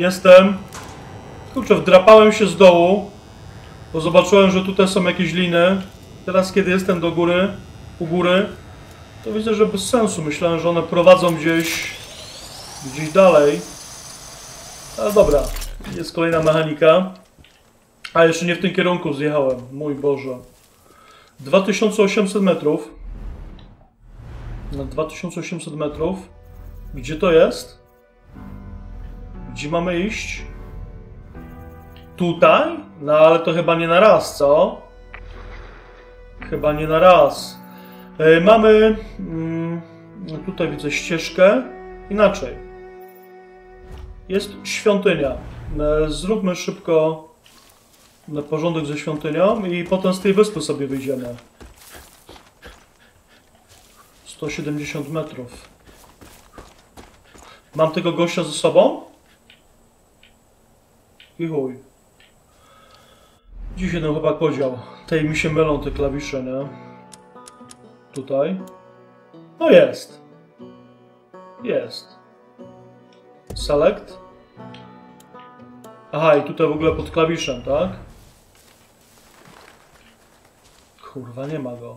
Jestem. Kurczę, wdrapałem się z dołu, bo zobaczyłem, że tutaj są jakieś liny. Teraz, kiedy jestem do góry, u góry, to widzę, że bez sensu. Myślałem, że one prowadzą gdzieś, gdzieś dalej. Ale dobra, jest kolejna mechanika. A jeszcze nie w tym kierunku zjechałem. Mój Boże. 2800 metrów. Na 2800 metrów. Gdzie to jest? Gdzie mamy iść? Tutaj? No ale to chyba nie na raz, co? Chyba nie na raz. E, mamy... Mm, tutaj widzę ścieżkę. Inaczej. Jest świątynia. E, zróbmy szybko na porządek ze świątynią i potem z tej wyspy sobie wyjdziemy. 170 metrów. Mam tego gościa ze sobą? I chuj. Dzisiaj ten chłopak podział. Tej mi się mylą te klawisze, nie? Tutaj. No jest. Jest. Select. Aha, i tutaj w ogóle pod klawiszem, tak? Kurwa, nie ma go.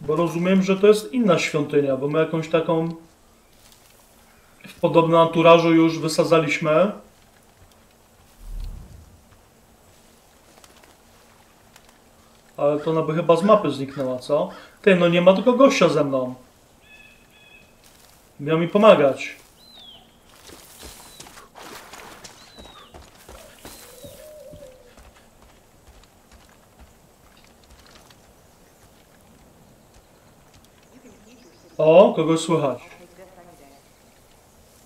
Bo rozumiem, że to jest inna świątynia, bo my jakąś taką w podobnym anturażu już wysadzaliśmy. Ale to ona by chyba z mapy zniknęła, co? Ty, no nie ma tylko gościa ze mną. Miał mi pomagać. O, kogoś słychać.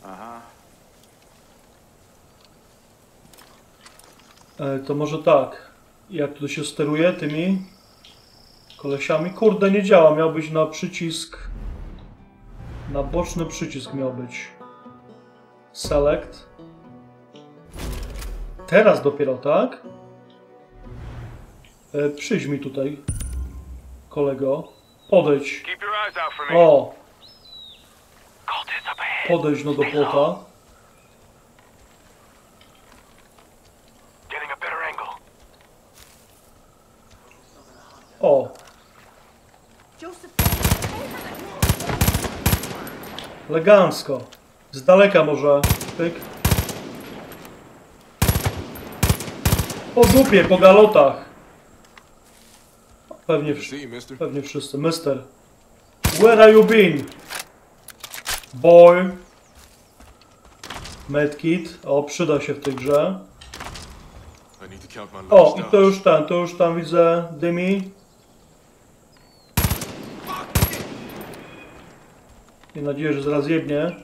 Aha. E, to może tak. Jak to się steruje tymi kolesiami? Kurde, nie działa. Miał być na przycisk. Na boczny przycisk miał być. Select. Teraz dopiero, tak? E, przyjdź mi tutaj, kolego. Podejdź. O, podejdź no do płota. Elegancko. Z daleka może. Pyk. Po dupie, po galotach. Pewnie, pewnie wszyscy. Mister. Where are you been? Boy. Medkit. O, przyda się w tej grze. O, i to już ten, to już tam widzę dymi. Mam nadzieję, że zaraz jebnie.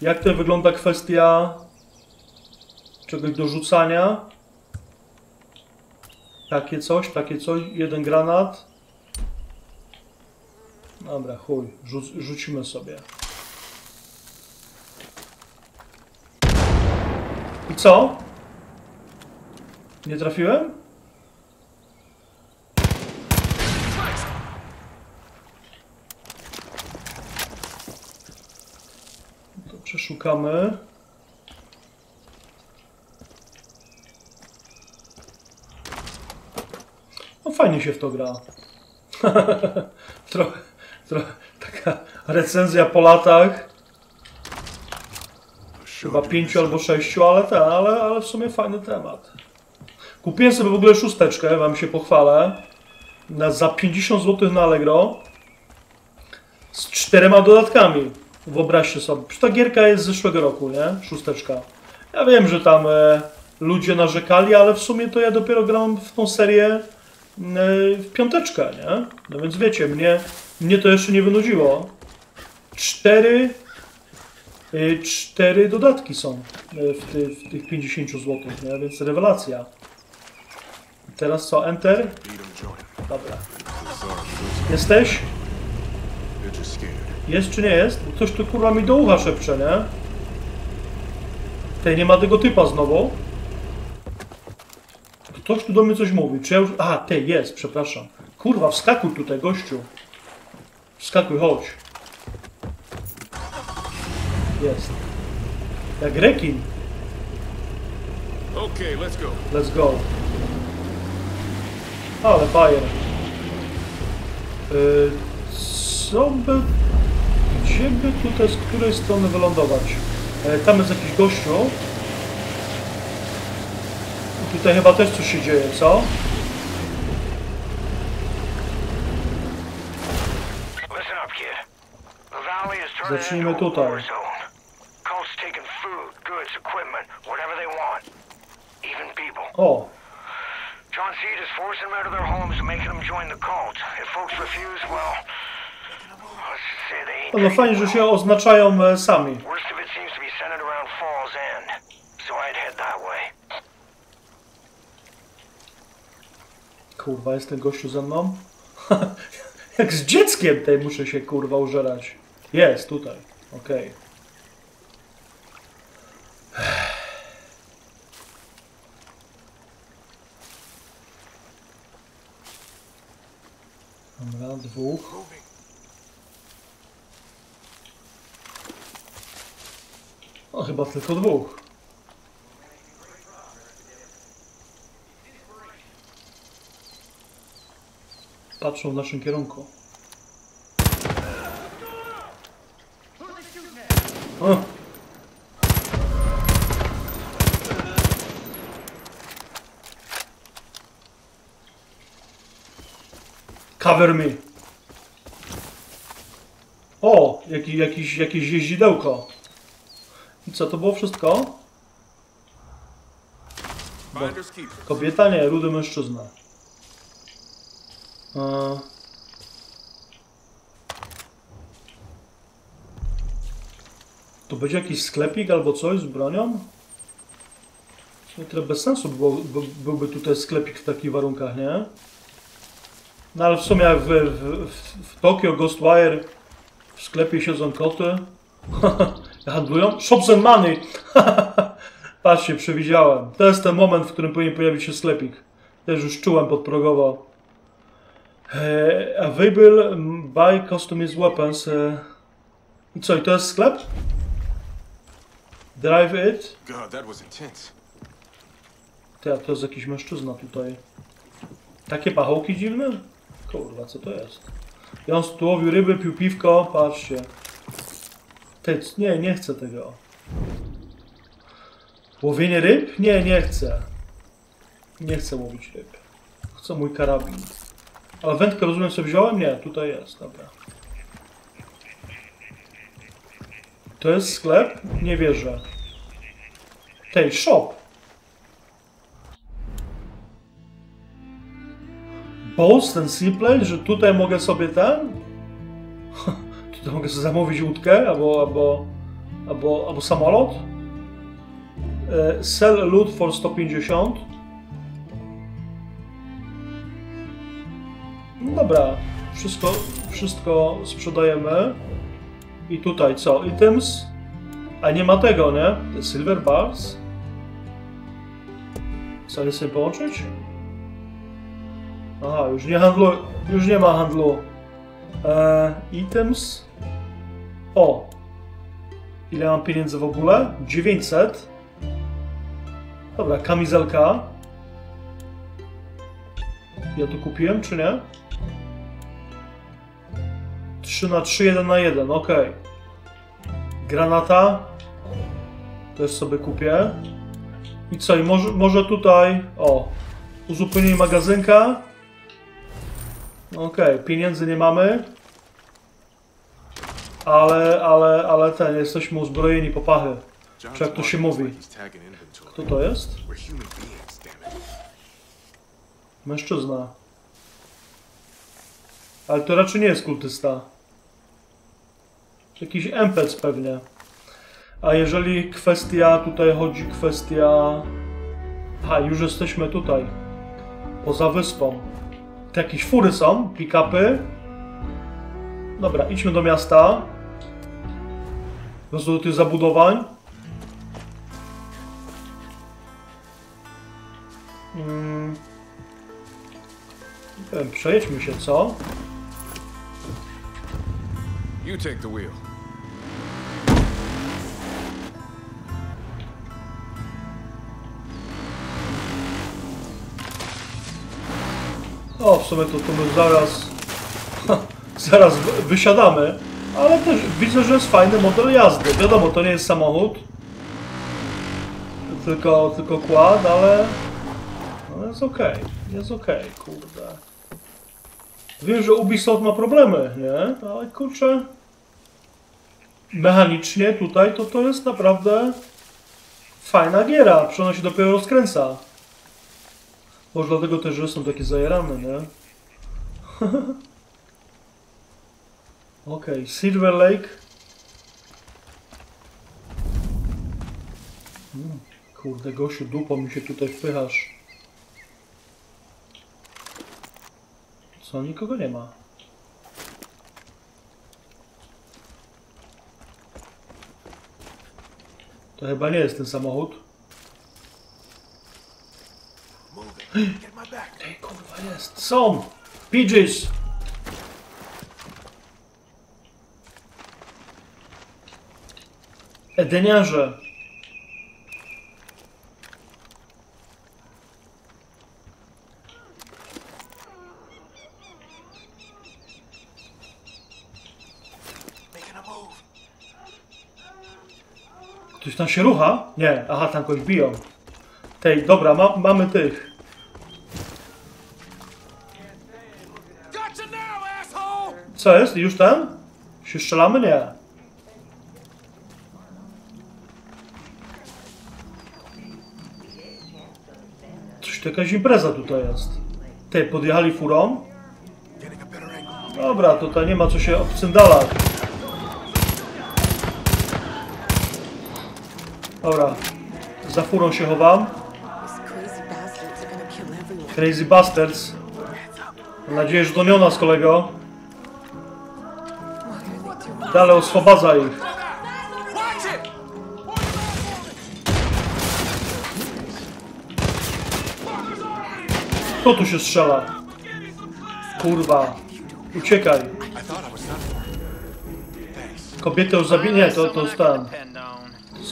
Jak to wygląda kwestia czegoś do rzucania? Takie coś, takie coś, jeden granat. Dobra, chuj, rzuc rzucimy sobie. I co? Nie trafiłem? To przeszukamy. No fajnie się w to gra. trochę, trochę taka recenzja po latach. Chyba pięciu albo sześciu, ale ten, ale, ale w sumie fajny temat. Kupiłem sobie w ogóle szósteczkę, wam się pochwalę. Na, za 50 zł na Allegro. Z czterema dodatkami. Wyobraźcie sobie. Ta gierka jest z zeszłego roku, nie? Szósteczka. Ja wiem, że tam e, ludzie narzekali, ale w sumie to ja dopiero gram w tą serię e, w piąteczkę, nie? No więc wiecie, mnie, mnie to jeszcze nie wynudziło. Cztery Y, Cztery dodatki są y, w, ty, w tych 50 zł, nie? więc rewelacja. Teraz co? Enter? Dobra. Jesteś? Jest czy nie jest? Bo Ktoś tu kurwa mi do ucha szepcze, nie? Tej nie ma tego typa znowu. Ktoś tu do mnie coś mówi. Czy ja już... Aha, tej jest, przepraszam. Kurwa, wskakuj tutaj, gościu. Wskakuj, chodź. Jest. Jak rekin. Okay, let's go. Let's go. Ale bajer. Yy, co by... By tutaj, z której strony wylądować? E, tam jest jakiś gościu. Tutaj chyba też coś się dzieje, co? Zacznijmy tutaj. O, John Seed is forcing them out of their homes making them join the cult. If folks refuse, well, no fajnie, że się oznaczają e, sami. Kurwa, jest ten gościu ze mną? Jak z dzieckiem tej muszę się kurwa użerać. Jest, tutaj. Okej. Dobra, dwóch. Chyba tylko dwóch. Patrzą w naszym kierunku. O. Cover me. O, jaki, jakiś, jakieś jeździdełko. Co, to było wszystko? Keepers. Kobieta? Nie, rudy mężczyzna. A... Tu będzie jakiś sklepik albo coś z bronią? Sumie tyle bez sensu było, by, byłby tutaj sklepik w takich warunkach, nie? No ale w sumie jak w, w, w, w Tokio Ghostwire w sklepie siedzą koty. Handlują? Shops and money! Patrzcie, przewidziałem. To jest ten moment, w którym powinien pojawić się sklepik. Też już czułem podprogowo. E, available mm, buy customized weapons. E, I co, i to jest sklep? Drive it. God, that was intense. Ty, a to jest jakiś mężczyzna tutaj. Takie pachołki dziwne? Kurwa, co to jest? I on tu łowił ryby, pił piwko, patrzcie. Ty, c- nie, nie chcę tego. Łowienie ryb? Nie, nie chcę. Nie chcę łowić ryb. Chcę mój karabin. Ale wędkę rozumiem sobie wziąłem? Nie, tutaj jest, dobra. To jest sklep? Nie wierzę. Tej, shop. Boast ten simple, że tutaj mogę sobie ten? Tutaj mogę sobie zamówić łódkę albo, albo, albo, albo samolot. Sell loot for 150. No dobra, wszystko, wszystko sprzedajemy. I tutaj co? Items? A nie ma tego, nie? Silver bars? Nie sobie połączyć? Aha, już nie handlu, już nie ma handlu. E, items. O! Ile mam pieniędzy w ogóle? 900. Dobra, kamizelka. Ja to kupiłem, czy nie? 3 na 3, 1 na 1, ok. Granata. Też sobie kupię. I co, i może, może tutaj, o, uzupełnienie magazynka. Okej, pieniędzy nie mamy. Ale, ale, ale ten, jesteśmy uzbrojeni po pachy. Czy jak to się mówi? Kto to jest? Mężczyzna. Ale to raczej nie jest kultysta. Jakiś empec pewnie. A jeżeli kwestia, tutaj chodzi kwestia... Aha, już jesteśmy tutaj. Poza wyspą. To jakieś fury są, pick-upy. Dobra, idźmy do miasta. Do tych zabudowań. Hmm. Przejedźmy się, co? You take the wheel. O, w sumie to, to my zaraz zaraz wy- wysiadamy. Ale też widzę, że jest fajny model jazdy. Wiadomo, to nie jest samochód. Tylko, tylko kład, ale... No jest okej. Jest okej, kurde. Wiem, że Ubisoft ma problemy, nie? Ale kurczę... Mechanicznie tutaj to to jest naprawdę fajna giera. Przecież ona się dopiero rozkręca. Może dlatego też, że są takie zajarane, nie? Okej, Silver Lake. Mm, Kurde, gościu, dupą mi się tutaj wpychasz. Co, nikogo nie ma. To chyba nie jest ten samochód. Ej, kurwa, jest. Są! Pidgeys! Edeniarze! Ktoś tam się rucha? Nie, aha, tam kogoś biją. Tej, dobra, ma, mamy tych. Co jest? Już tam? Się strzelamy? Nie. To jakaś impreza tutaj jest. Tej, podjechali furą? Dobra, tutaj nie ma co się obcyndalać. Dobra, za furą się chowam. Crazy bastards. Mam nadzieję, że doniona z kolego. Dalej oswobadza ich. Kto tu się strzela? Kurwa. Uciekaj. Kobietę zabili. Nie, to, to jest ten.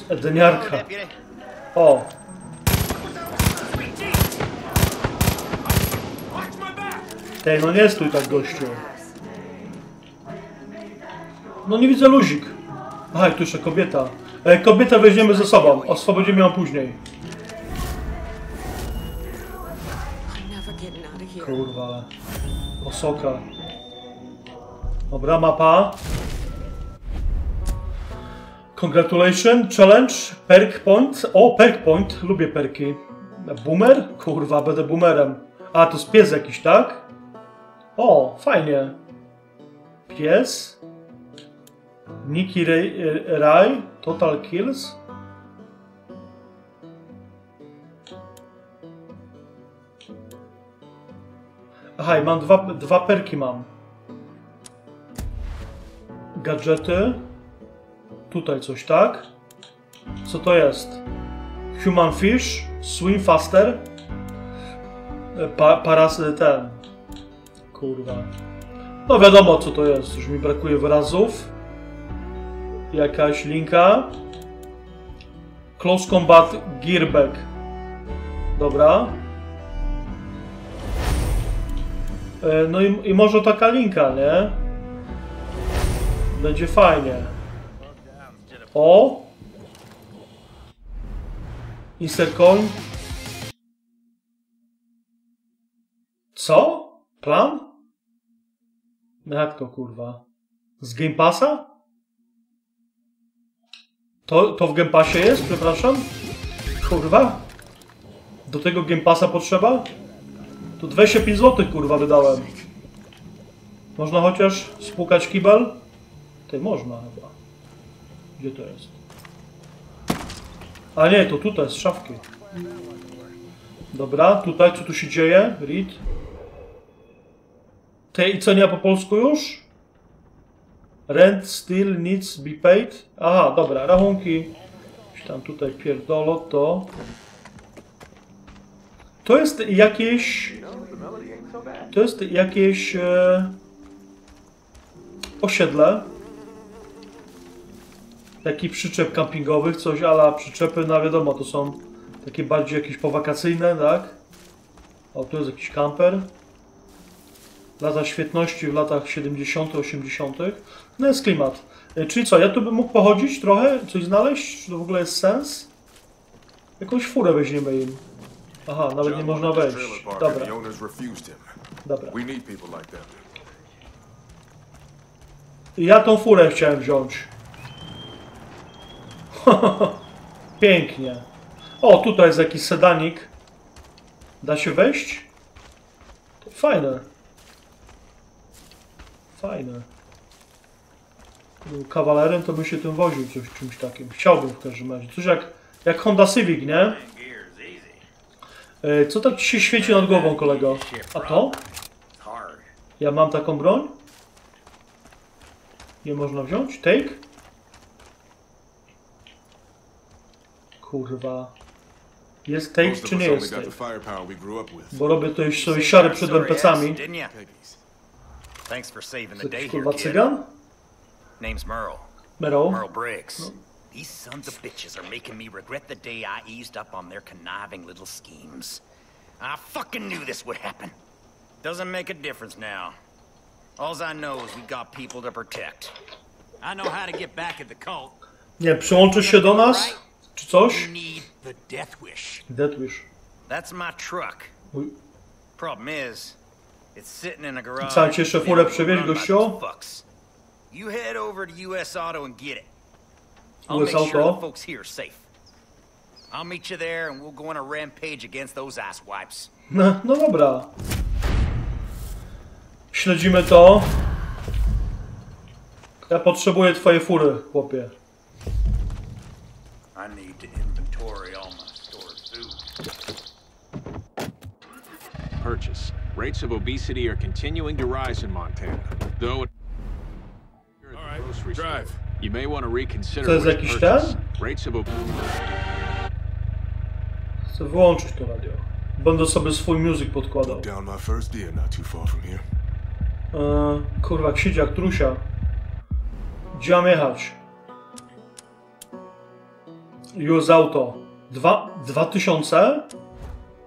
Edeniarka. O. Tej, no nie stój tak gościu. No nie widzę luzik. Aha, tu jeszcze kobieta. E, kobietę weźmiemy ze sobą. Oswobodzimy ją później. Kurwa. Osoka. Dobra, mapa. Congratulations, challenge, perk point. O, perk point, lubię perki. Boomer? Kurwa, będę boomerem. A, to jest pies jakiś, tak? O, fajnie. Pies. Nikki Ray, Ray Total Kills. Aha, i mam dwa, dwa perki mam. Gadżety. Tutaj coś, tak? Co to jest? Human Fish, Swim Faster. E, Pa, paras, ten. Kurwa. No wiadomo co to jest, już mi brakuje wyrazów. Jakaś linka. Close Combat Gearback. Dobra. No i, i może taka linka, nie? Będzie fajnie. O! Insert. Co? Plan? No Jak to kurwa? Z Game Passa? To, to w Game Passie jest, przepraszam? Kurwa? Do tego Game Passa potrzeba? Tu 25 zł kurwa wydałem. Można chociaż spłukać kibel? Ty można chyba. Gdzie to jest? A nie, to tutaj, z szafki. Dobra, tutaj co tu się dzieje? Read. Te i cenia po polsku już? Rent still needs be paid. Aha, dobra, rachunki. Tam tutaj pierdolo to. To jest jakieś... To jest jakieś... E, osiedle. Taki przyczep kampingowych, coś ala przyczepy, no wiadomo, to są takie bardziej jakieś powakacyjne, tak? O, tu jest jakiś kamper. lata świetności w latach 70., 80. No jest klimat. E, Czyli co, ja tu bym mógł pochodzić trochę, coś znaleźć? Czy to w ogóle jest sens? Jakąś furę weźmiemy im. Aha, nawet nie można wejść. Dobra, dobra. Ja tą furę chciałem wziąć. Pięknie. O, tutaj jest jakiś sedanik. Da się wejść? To fajne. Fajne. Był kawalerem, to by się tym woził coś, czymś takim. Chciałbym w każdym razie. Coś jak, jak Honda Civic, nie? E, Co tak ci się świeci nad głową, kolego? A to? Ja mam taką broń? Nie można wziąć? Take? Kurwa. Jest take czy nie jest take? Bo robię to już sobie siary przed NPC-ami. kurwa cygan? Name's Merle. Merle Briggs. These sons of bitches are making me regret the day I eased up on their conniving little schemes. I fucking knew this would happen. Doesn't make a difference now. Alls I know is we got people to protect. I know how to get back at the cult. Nie, przyłączysz się do nas? Czy coś? You need the Death Wish. Death wish. That's my truck. Problem is, it's sitting in a garage. Co, ci jeszcze being furę przewieźć, overrun by gościu? You head over to US Auto and get it. I'll US make sure Auto? the folks here are safe. I'll meet you there and we'll go on a rampage against those asswipes. No, no dobra. Śledzimy to. Ja potrzebuję twojej fury, chłopie. I need to inventory all my stored food. purchase. Rates of obesity are continuing to rise in Montana. Though, at All right, grocery store, drive. You may want to reconsider To jest jakiś ten? Rates of obesity. Chcę wyłączyć to radio. Będę sobie swój music podkładał. Down my first deer not too far from here. E, kurwa, księdziak, trusia. Gdzie mam jechać? Use auto. Dwa, dwa tysiące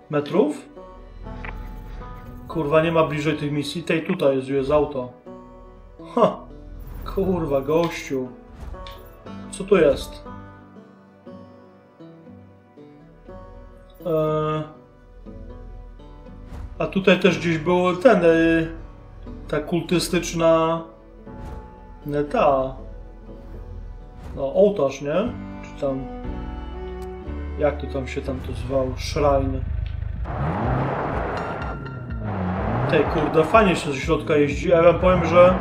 metrów? Kurwa, nie ma bliżej tych misji. Tej tutaj jest use auto. Ha! Kurwa, gościu. Co tu jest? E, a tutaj też gdzieś był ten... E, ta kultystyczna nie ta no ołtarz, nie? Czy tam jak to tam się tam to zwał? Shrine Tej kurde, fajnie się ze środka jeździ, a ja wam powiem, że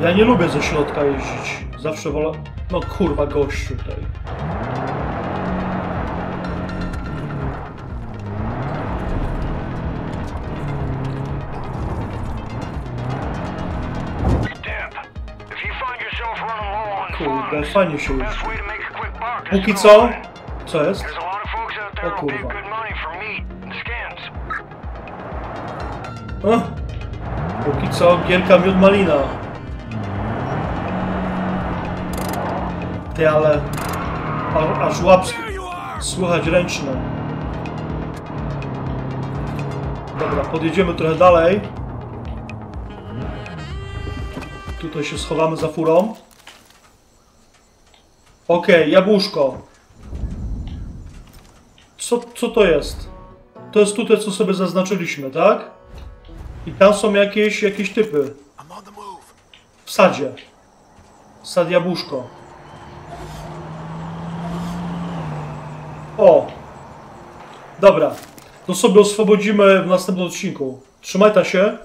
ja nie lubię ze środka jeździć. Zawsze wolę... No kurwa, low on Kurde, fajnie się is Póki co, co jest? O kurwa. O, póki co, gierka miód malina. Ty, ale... A, aż łap słychać ręczne. Dobra, podjedziemy trochę dalej. Tutaj się schowamy za furą. Okej, jabłuszko. Co, co to jest? To jest tutaj, co sobie zaznaczyliśmy, tak? I tam są jakieś, jakieś typy. W sadzie. Sad jabłuszko. O! Dobra. To sobie oswobodzimy w następnym odcinku. Trzymaj ta się.